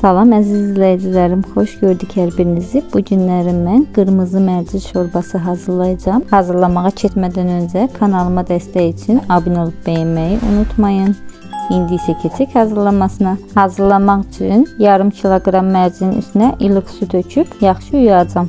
Salam əziz izləyicilərim, xoş gördük hər birinizi. Bu günləri mən qırmızı mərci şorbası hazırlayacağam. Hazırlamağa keçmədən öncə kanalıma dəstək üçün abunə olub bəyənməyi unutmayın. İndi isə keçək hazırlamasına. Hazırlamaq üçün yarım kiloqram mərcinin üstünə ilıq su töküb yaxşı yuyacağam.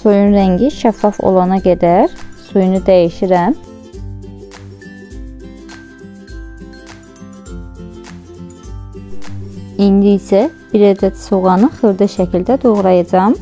Suyun rəngi şəffaf olana qədər suyunu dəyişirəm. İndi isə 1 ədəd soğanı xırda şəkildə doğrayacağam.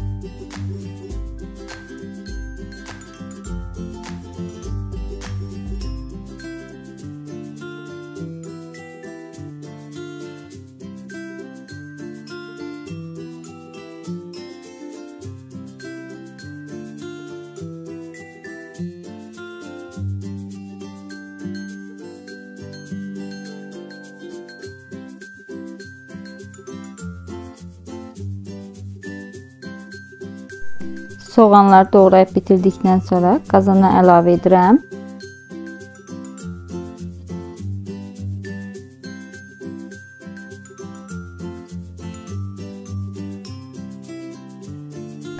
Soğanları doğrayıb bitirdikdən sonra qazana əlavə edirəm.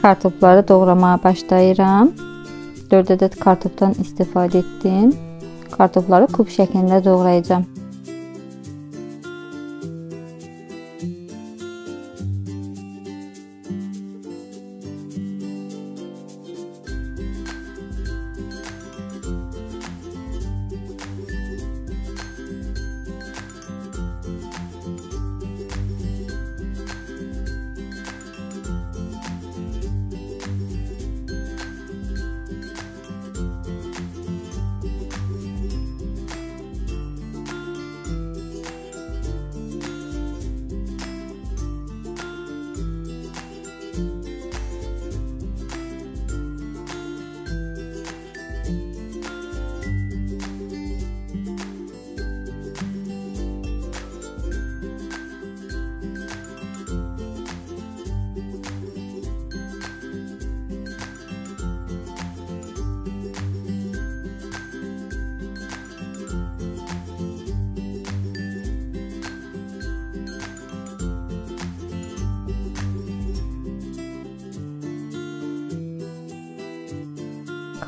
Kartofları doğramaya başlayıram. 4 ədəd kartofdan istifadə etdim. Kartofları kub şəklində doğrayacağam.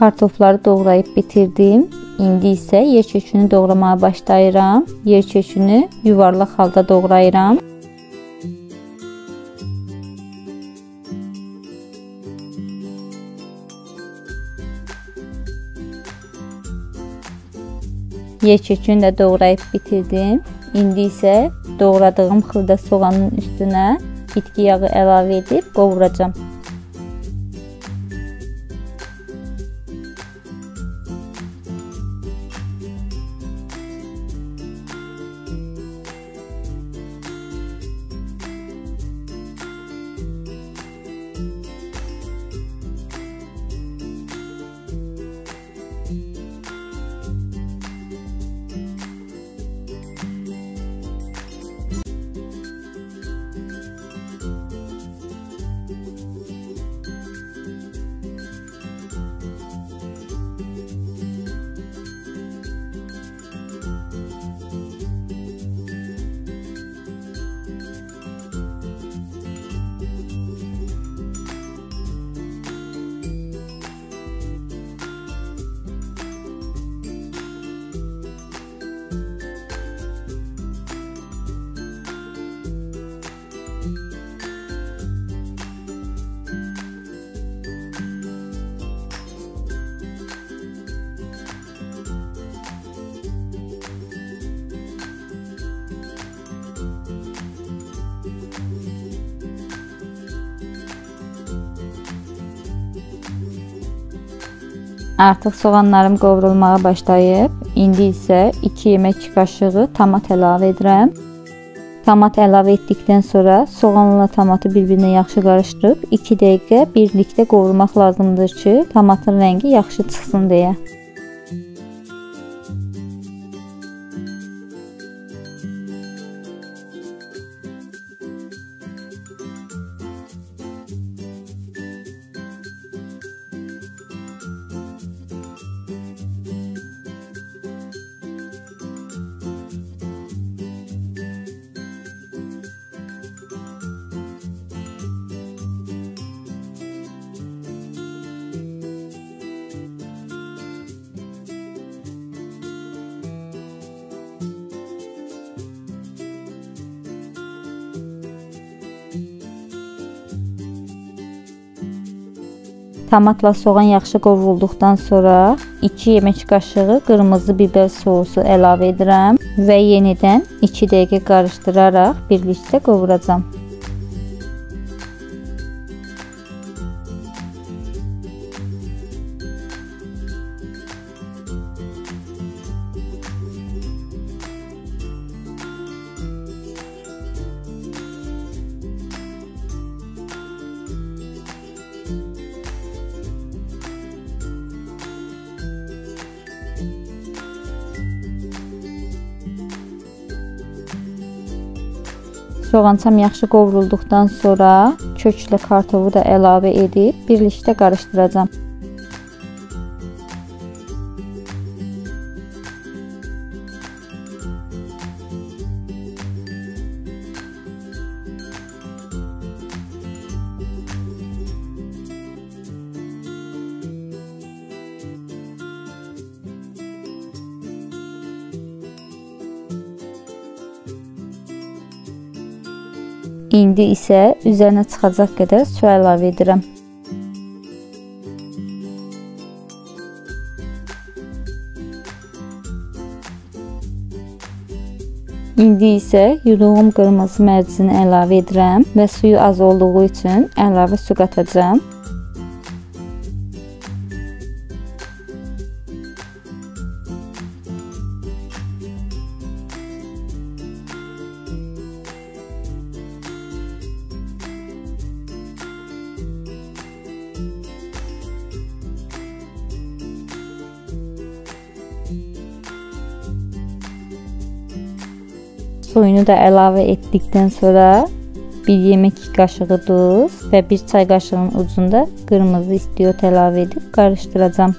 Kartofları doğrayıb bitirdim. İndi isə yer kökünü doğramaya başlayıram. Yer kökünü yuvarlaq halda doğrayıram. Yer kökünü də doğrayıb bitirdim. İndi isə doğradığım xırda soğanın üstünə bitki yağı əlavə edib qovuracağam. Artıq soğanlarım qovrulmağa başlayıb. İndi isə 2 yemək qaşığı tomat əlavə edirəm. Tomat əlavə etdikdən sonra soğanla tomatı bir-birinə yaxşı qarışdırıb 2 dəqiqə birlikdə qovurmaq lazımdır ki, tomatın rəngi yaxşı çıxsın deyə. Tomatla soğan yaxşı qovrulduqdan sonra 2 yemək qaşığı qırmızı biber sousu əlavə edirəm və yenidən 2 dəqiqə qarışdıraraq birlikdə qovuracağam. Soğancam yaxşı qovrulduqdan sonra köklü kartofu da əlavə edib birlikdə qarışdıracağam. İndi isə üzərinə çıxacaq qədər su əlavə edirəm. İndi isə yuduğum qırmızı mərcini əlavə edirəm və suyu az olduğu üçün əlavə su qatacağam. Suyunu da əlavə etdikdən sonra 1 yemək qaşığı duz və 1 çay qaşığının ucunda qırmızı istiot əlavə edib qarışdıracağam.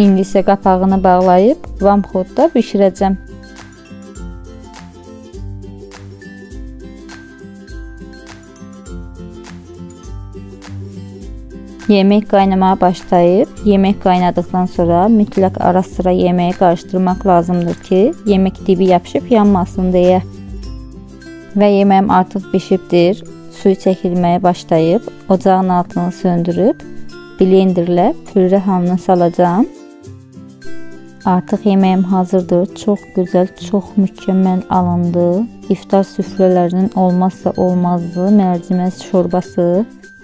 İndi isə qapağını bağlayıb vamxodda bişirəcəm. Yemək qaynamağa başlayıb, yemək qaynadıqdan sonra mütləq ara-sıra yeməyi qarışdırmaq lazımdır ki, yemək dibi yapışıb yanmasın deyə. Və yeməyim artıq bişibdir. Suyu çəkilməyə başlayıb, ocağın altını söndürüb blenderlə pürə hamını salacağam. Artıq yeməyim hazırdır. Çox gözəl, çox mükəmməl alındı. İftar süfrələrinin olmazsa olmazı mərcimək şorbası.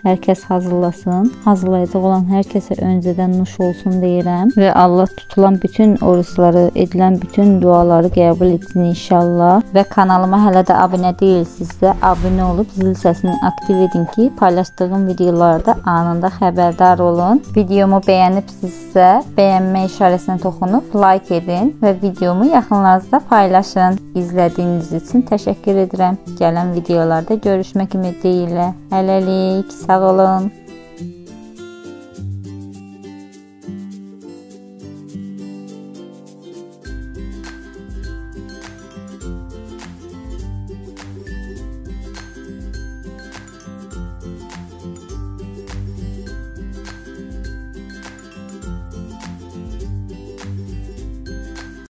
Hər kəs hazırlasın. Hazırlayacaq olan hər kəsə öncədən nuş olsun deyirəm və Allah tutulan bütün orucları, edilən bütün duaları qəbul etsin inşallah. Və kanalıma hələ də abunə deyilsinizsə, abunə olub zil səsini aktiv edin ki, paylaşdığım videolarda anında xəbərdar olun. Videomu bəyənibsinizsə, bəyənmə işarəsinə toxunub like edin və videomu yaxınlarınızda paylaşın. İzlədiyiniz üçün təşəkkür edirəm. Gələn videolarda görüşmək ümidi ilə. Hələlik, sağ olun.